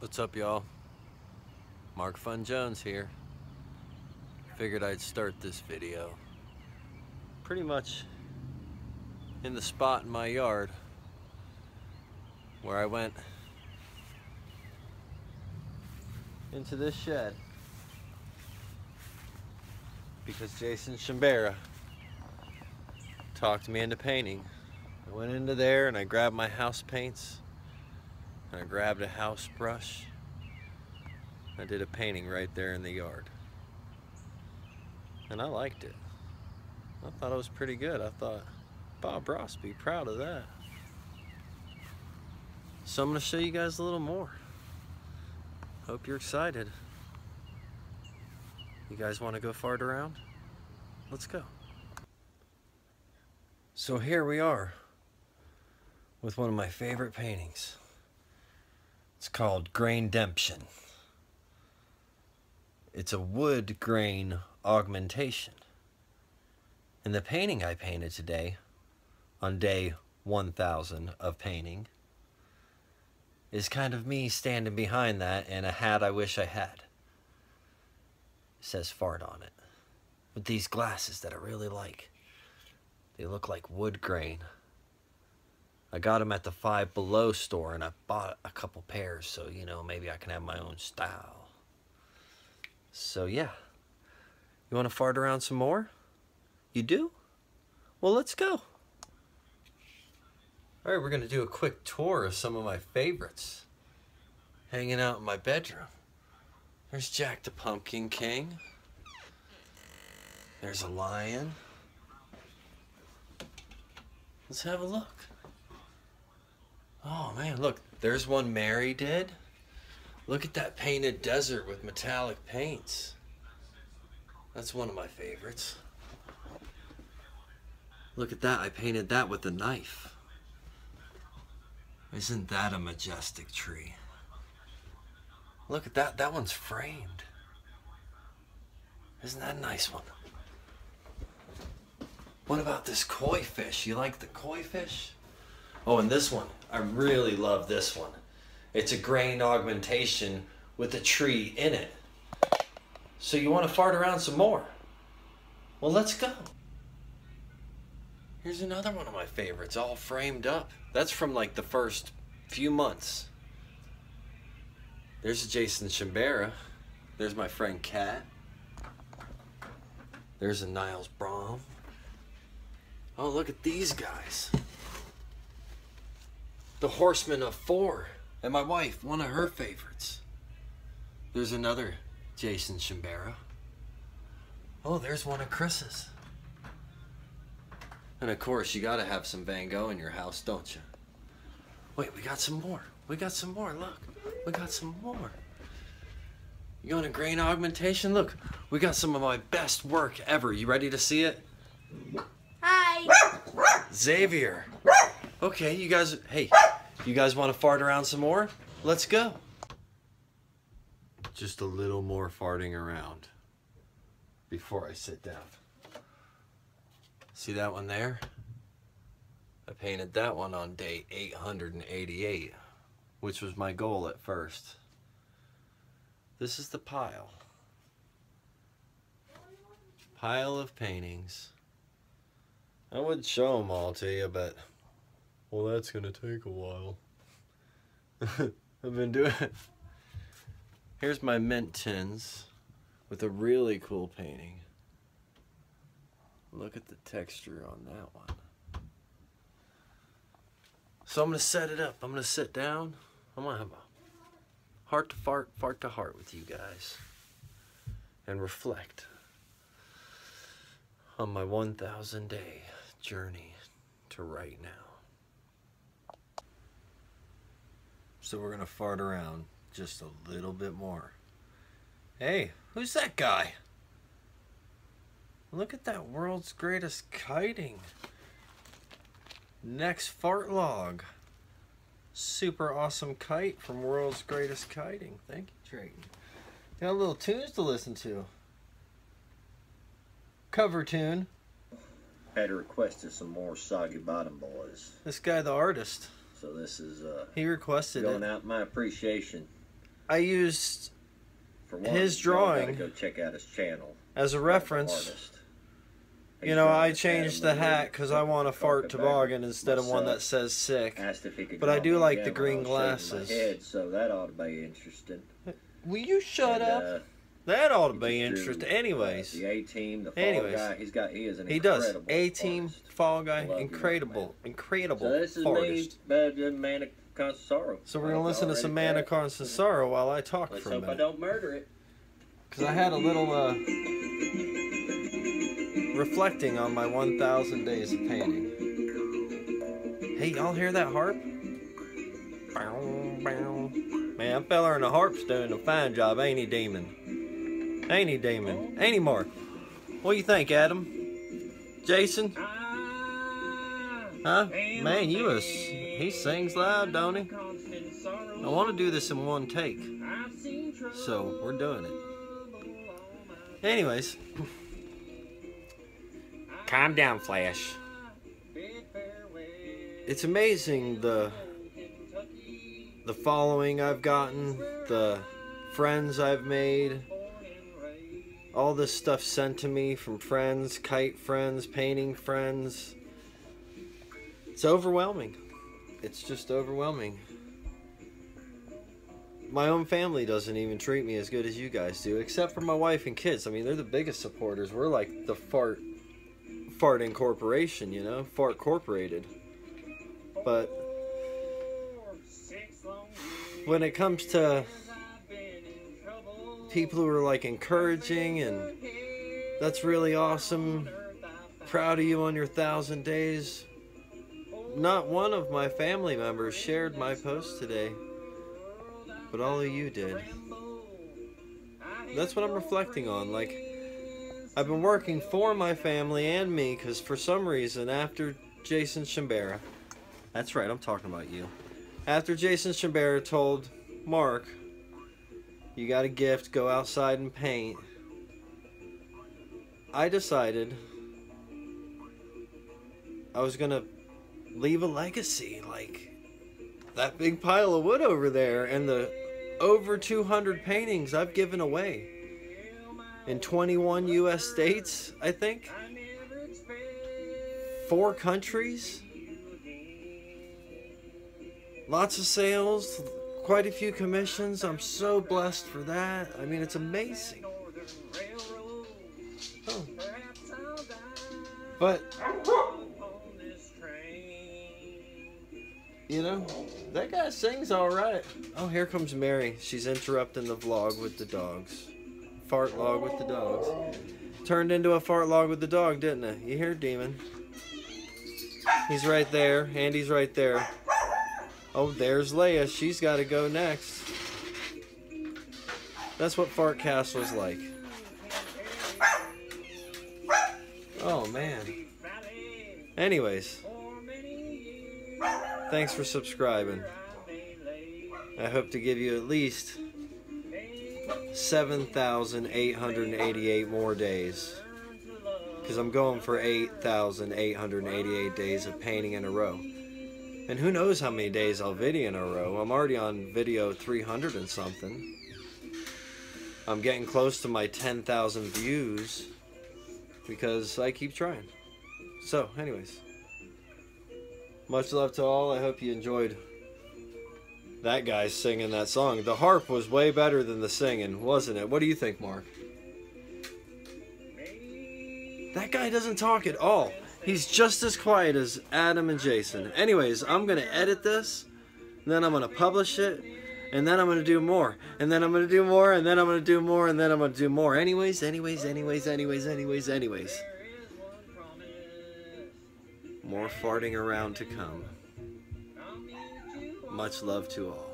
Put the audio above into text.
What's up, y'all? Mark Fun Jones here. Figured I'd start this video pretty much in the spot in my yard where I went into this shed because Jason Shimbera talked me into painting. I went into there and I grabbed my house paints and I grabbed a house brush. I did a painting right there in the yard. And I liked it. I thought it was pretty good. I thought, Bob Ross be proud of that. So I'm to show you guys a little more. Hope you're excited. You guys want to go fart around? Let's go. So here we are with one of my favorite paintings. It's called Grain Demption. It's a wood grain augmentation. And the painting I painted today, on day 1000 of painting, is kind of me standing behind that in a hat I wish I had. It says fart on it. With these glasses that I really like. They look like wood grain. I got them at the Five Below store and I bought a couple pairs so, you know, maybe I can have my own style. So, yeah. You want to fart around some more? You do? Well, let's go. All right, we're going to do a quick tour of some of my favorites. Hanging out in my bedroom. There's Jack the Pumpkin King. There's a lion. Let's have a look. Oh man, look, there's one Mary did. Look at that painted desert with metallic paints. That's one of my favorites. Look at that, I painted that with a knife. Isn't that a majestic tree? Look at that, that one's framed. Isn't that a nice one? What about this koi fish? You like the koi fish? Oh, and this one. I really love this one. It's a grain augmentation with a tree in it. So you want to fart around some more? Well, let's go. Here's another one of my favorites, all framed up. That's from like the first few months. There's Jason Shimbera. There's my friend Kat. There's a Niles Brom. Oh, look at these guys. The Horsemen of Four. And my wife, one of her favorites. There's another Jason Shimbera. Oh, there's one of Chris's. And of course, you gotta have some Van Gogh in your house, don't you? Wait, we got some more. We got some more, look. We got some more. You want a grain augmentation? Look, we got some of my best work ever. You ready to see it? Hi. Xavier. Okay, you guys, hey, you guys want to fart around some more? Let's go. Just a little more farting around before I sit down. See that one there? I painted that one on day 888, which was my goal at first. This is the pile. Pile of paintings. I would show them all to you, but well, that's gonna take a while. I've been doing it. Here's my mint tins with a really cool painting. Look at the texture on that one. So I'm gonna set it up. I'm gonna sit down. I'm gonna have a heart to fart, fart to heart with you guys, and reflect on my 1,000 day journey to right now. So we're gonna fart around just a little bit more. Hey, who's that guy? Look at that world's greatest kiting. Next fart log. Super awesome kite from World's Greatest Kiting. Thank you, Drayton. Got a little tunes to listen to. Cover tune. had requested some more Soggy Bottom Boys. This guy, the artist, So this is uh, he requested going it. out my appreciation I used For one, His drawing- Go check out his channel. as a reference. You know, I changed the hat because I want a fart toboggan instead of one that says sick. Asked if he could But I do like the green while I my glasses. Head, so that ought to be interesting. Will you shut And, up? uh, that ought to be interesting. Anyways, the A team, the fall Anyways. guy. He's got. He is an he does. A team. Fall Guy, Love you, incredible, incredible So this is artist. me, uh, the man of Constant Sorrow. So we're gonna listen to some Mana Sorrow while I talk Let's for a hope I don't murder it. Because I had a little uh, reflecting on my 1,000 days of painting. Hey, y'all hear that harp? Bow, bow. Man, that fella in the harp's doing a fine job, ain't he, Demon? Ain't he, Demon? Ain't he, Mark? What do you think, Adam? Jason? Huh? Man, you was. He sings loud, don't he? I want to do this in one take. So, we're doing it. Anyways. Calm down, Flash. It's amazing the the following I've gotten, the friends I've made, all this stuff sent to me from friends, kite friends, painting friends. It's overwhelming. It's just overwhelming. My own family doesn't even treat me as good as you guys do, except for my wife and kids. I mean, they're the biggest supporters. We're like the fart fart incorporation, you know, fart corporated. But when it comes to people who are like encouraging and that's really awesome, proud of you on your thousand days. Not one of my family members shared my post today, but all of you did. That's what I'm reflecting on. Like, I've been working for my family and me because for some reason, after Jason Shimbera, that's right, I'm talking about you. After Jason Shimbera told Mark, you got a gift, go outside and paint, I decided I was gonna leave a legacy like that big pile of wood over there and the over 200 paintings I've given away in 21 US states, I think. Four countries. Lots of sales, quite a few commissions. I'm so blessed for that. I mean, it's amazing. Oh. But you know, that guy sings all right. Oh, here comes Mary. She's interrupting the vlog with the dogs. Fart log with the dogs. Turned into a fart log with the dog, didn't it? You hear Demon? He's right there. Andy's right there. Oh, there's Leia. She's got to go next. That's what Fart Castle's like. Oh, man. Anyways. Thanks for subscribing. I hope to give you at least 7,888 more days. Because I'm going for 8,888 days of painting in a row. And who knows how many days I'll video in a row. I'm already on video 300 and something. I'm getting close to my 10,000 views. Because I keep trying. So, anyways. Much love to all. I hope you enjoyed that guy singing that song. The harp was way better than the singing, wasn't it? What do you think, Mark? That guy doesn't talk at all. He's just as quiet as Adam and Jason. Anyways, I'm going to edit this, then I'm going to publish it, and then I'm going to do more, and then I'm going to do more, and then I'm going to do more, and then I'm going to do more. Anyways, anyways, anyways, anyways, anyways, anyways. More farting around to come. Much love to all.